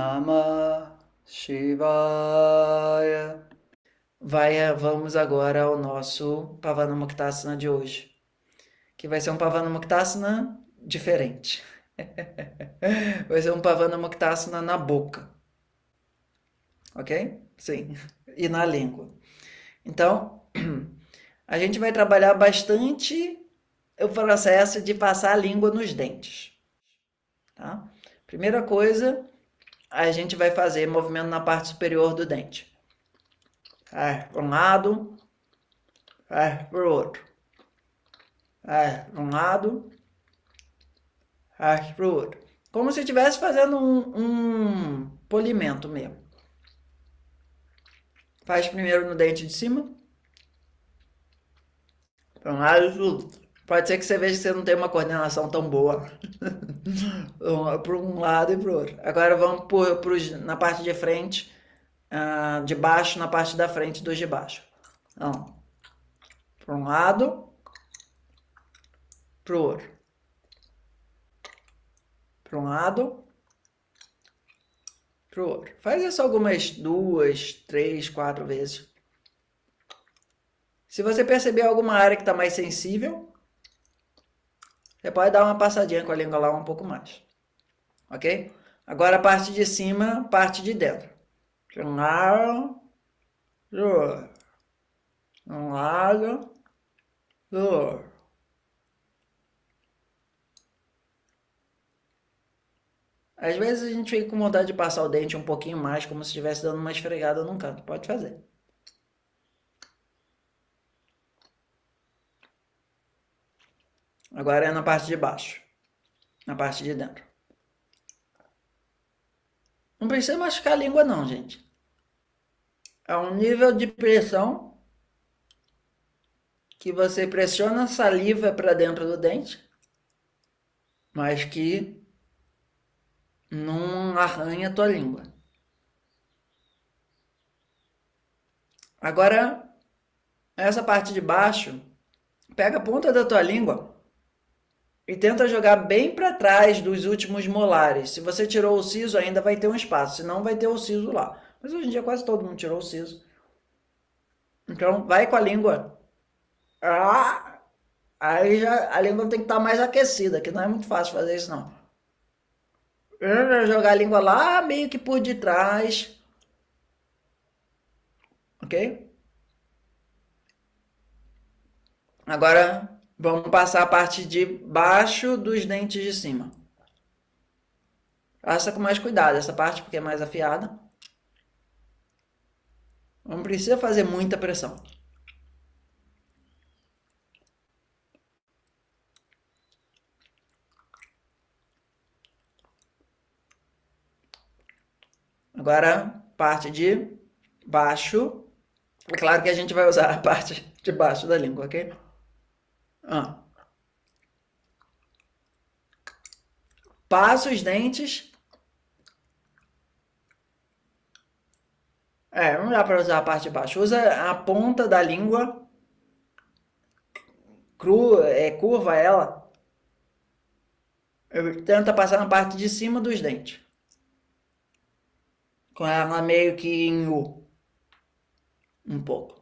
Namah Shivaya. Vai, vamos agora ao nosso Pavanamuktasana de hoje, que vai ser um Pavanamuktasana diferente. vai ser um Pavanamuktasana na boca. Ok? Sim. E na língua. Então, a gente vai trabalhar bastante o processo de passar a língua nos dentes. Tá? Primeira coisa, a gente vai fazer movimento na parte superior do dente. É, para um lado, é, para o outro. É, para um lado, é, para o outro. Como se estivesse fazendo um, um polimento mesmo. Faz primeiro no dente de cima. Para um lado. Pode ser que você veja que você não tem uma coordenação tão boa para um lado e para o outro. Agora vamos por, por, na parte de frente, uh, de baixo na parte da frente dos de baixo. Então, para um lado, para o outro. Para um lado, para o outro. Faz isso algumas duas, três, quatro vezes. Se você perceber alguma área que está mais sensível, você pode dar uma passadinha com a língua lá um pouco mais. Ok? Agora a parte de cima, parte de dentro. De um lado, do outro. Um lado, do outro. Às vezes a gente fica com vontade de passar o dente um pouquinho mais, como se estivesse dando uma esfregada num canto. Pode fazer. Agora é na parte de baixo. Na parte de dentro. Não precisa machucar a língua não, gente. É um nível de pressão que você pressiona a saliva para dentro do dente, mas que não arranha a tua língua. Agora, essa parte de baixo, pega a ponta da tua língua e tenta jogar bem para trás dos últimos molares. Se você tirou o siso, ainda vai ter um espaço, senão vai ter o siso lá. Mas hoje em dia quase todo mundo tirou o siso. Então, vai com a língua. Ah, aí já, a língua tem que estar tá mais aquecida, que não é muito fácil fazer isso não. Jogar a língua lá meio que por detrás. Ok? Agora Vamos passar a parte de baixo dos dentes de cima. Faça com mais cuidado essa parte porque é mais afiada. Não precisa fazer muita pressão. Agora, parte de baixo. É claro que a gente vai usar a parte de baixo da língua, ok? Ah. Passa os dentes. É, não dá para usar a parte de baixo. Usa a ponta da língua. Cru, é, curva ela. Tenta passar na parte de cima dos dentes. Com ela meio que em U. Um pouco.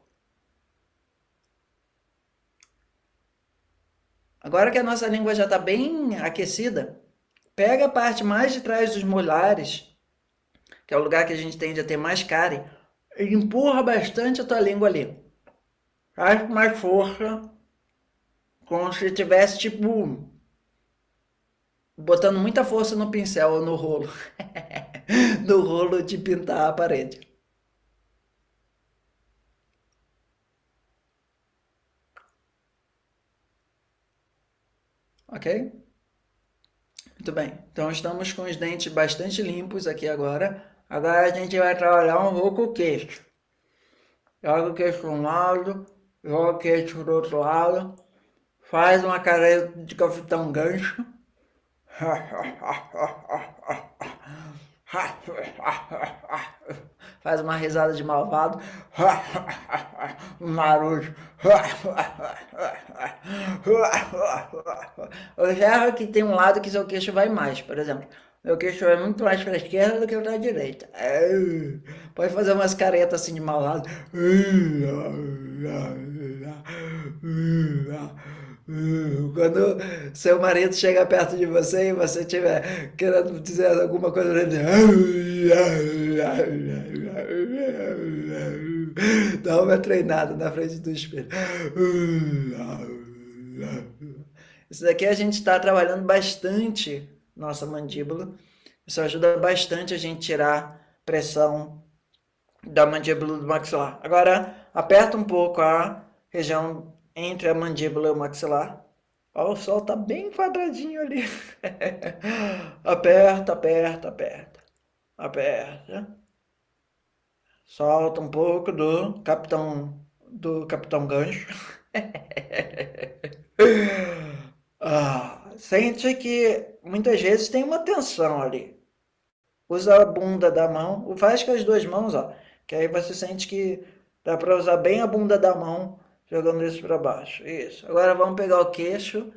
Agora que a nossa língua já está bem aquecida, pega a parte mais de trás dos molares, que é o lugar que a gente tende a ter mais cárie, e empurra bastante a tua língua ali. Faz com mais força, como se tivesse tipo botando muita força no pincel ou no rolo, no rolo de pintar a parede. Ok? Muito bem. Então estamos com os dentes bastante limpos aqui agora. Agora a gente vai trabalhar um pouco o queixo. Joga o queixo para um lado, joga o queixo para o outro lado. Faz uma careta de capitão gancho. Faz uma risada de malvado. Marujo. Observa que tem um lado que seu queixo vai mais, por exemplo. Meu queixo é muito mais para a esquerda do que para a direita. Pode fazer umas caretas assim de malvado. Quando seu marido chega perto de você e você estiver querendo dizer alguma coisa, dá uma treinada na frente do espelho. Isso daqui a gente está trabalhando bastante nossa mandíbula. Isso ajuda bastante a gente tirar pressão da mandíbula do maxilar. Agora, aperta um pouco a região entre a mandíbula e o maxilar. Ó, o sol tá bem quadradinho ali. aperta, aperta, aperta. Aperta. Solta um pouco do capitão do capitão gancho. ah, sente que muitas vezes tem uma tensão ali. Usa a bunda da mão, faz com as duas mãos, ó, que aí você sente que dá para usar bem a bunda da mão jogando isso para baixo. Isso. Agora vamos pegar o queixo,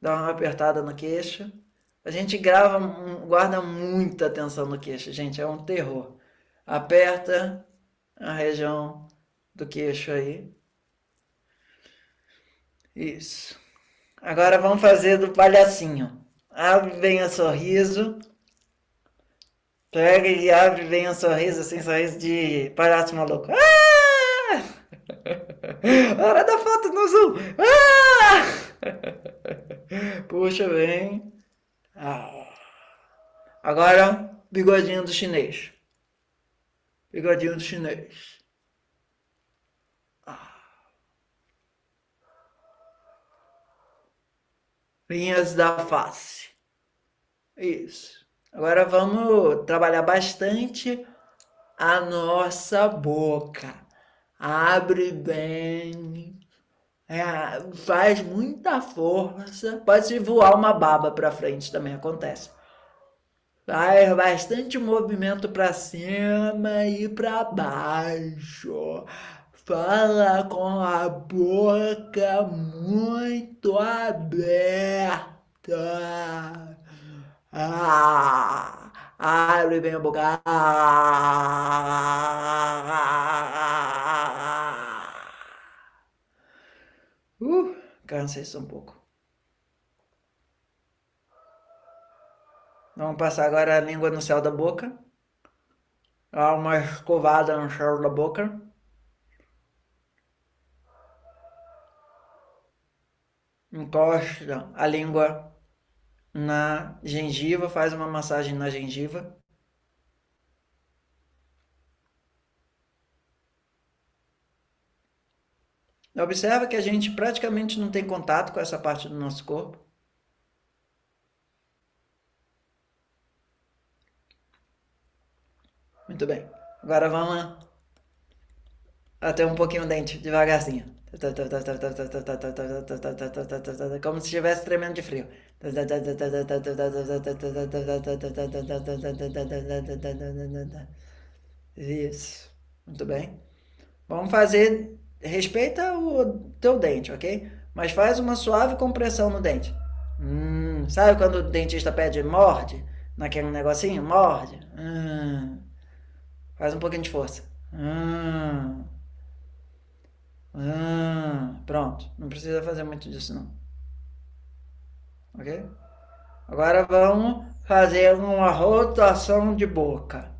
dar uma apertada no queixo. A gente grava, guarda muita atenção no queixo, gente, é um terror. Aperta a região do queixo aí. Isso. Agora vamos fazer do palhacinho. Abre bem o sorriso. Pega e abre bem o sorriso, assim, sorriso de palhaço maluco. Ah! Hora da foto no zoom. Ah! Puxa bem. Ah. Agora, bigodinho do chinês. Bigodinho do chinês. linhas da face. Isso. Agora vamos trabalhar bastante a nossa boca. Abre bem. É, faz muita força. Pode voar uma baba para frente também acontece. Faz bastante movimento para cima e para baixo. Fala com a boca muito aberta. Ah, bem a boca. Uh, cansei isso um pouco. Vamos passar agora a língua no céu da boca. Dá uma escovada no céu da boca. encosta a língua na gengiva, faz uma massagem na gengiva. Observa que a gente praticamente não tem contato com essa parte do nosso corpo. Muito bem. Agora vamos até um pouquinho o dente, devagarzinho. Como se estivesse tremendo de frio. Isso. Muito bem. Vamos fazer. Respeita o teu dente, ok? Mas faz uma suave compressão no dente. Hum, sabe quando o dentista pede morde? Naquele negocinho? Morde. Hum. Faz um pouquinho de força. Hum. Ah, pronto. Não precisa fazer muito disso, não. Ok? Agora vamos fazer uma rotação de boca.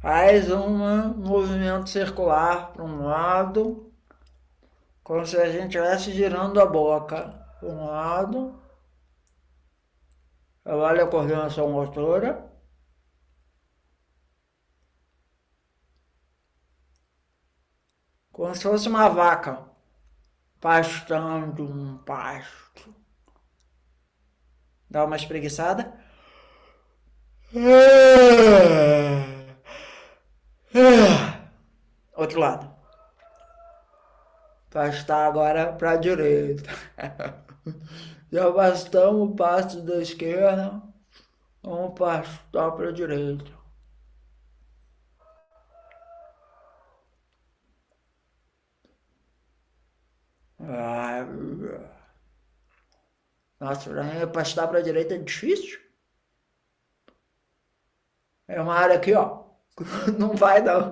Faz um movimento circular para um lado, como se a gente estivesse girando a boca. Para um lado. Trabalha a coordenação motora. como se fosse uma vaca pastando um pasto. Dá uma espreguiçada. Outro lado. Pastar agora para a direita. Já bastamos o pasto da esquerda. Vamos pastar para a direita. Nossa, pra mim, pastar para a direita é difícil. É uma área aqui, ó. Não vai dar.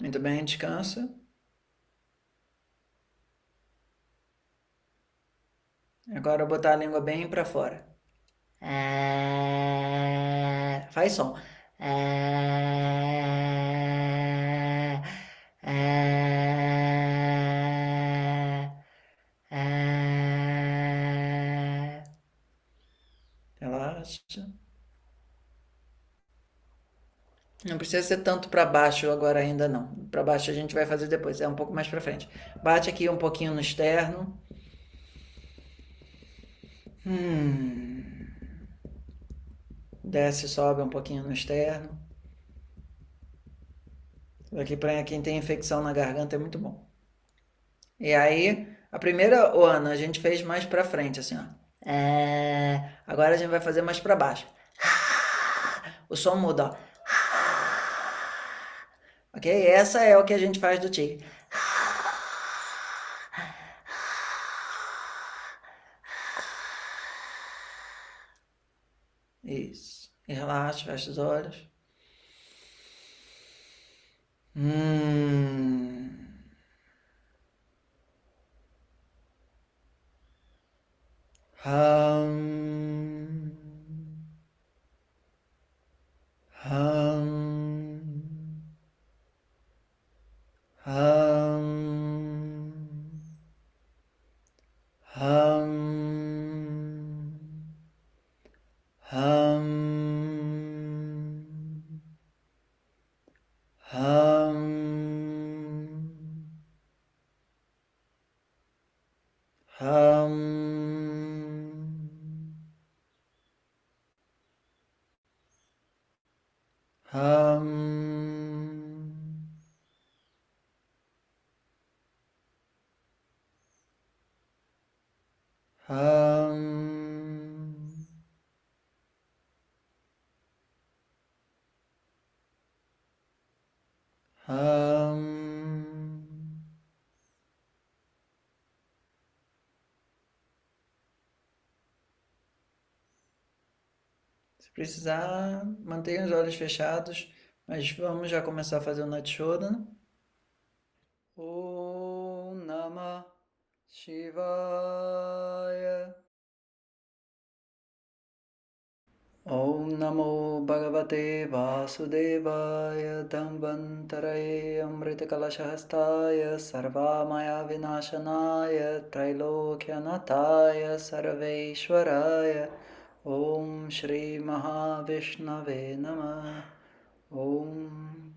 Muito bem, descansa. Agora botar a língua bem para fora. É... Faz som. É... É... É... Relaxa. Não precisa ser tanto para baixo agora ainda não. Para baixo a gente vai fazer depois, é um pouco mais para frente. Bate aqui um pouquinho no externo. Hum. Desce, sobe um pouquinho no externo. Aqui para quem tem infecção na garganta é muito bom. E aí, a primeira, Ana, a gente fez mais para frente, assim, ó. É... Agora a gente vai fazer mais para baixo. O som muda, ó. Ok? Essa é o que a gente faz do tigre. Isso. E relaxa, fecha os olhos. Hum. Hum. Hum. Se precisar, mantenha os olhos fechados, mas vamos já começar a fazer o Natshodana. Om Namah Shivaya. नमो भगवते वासुदेवाय धन्तरै अमृतकलशहस्ताय सर्वामायाविनाशनाय त्रैलोक्यनताय सर्वेश्वराय। ॐ श्रीमहाविष्णवे नमः। ॐ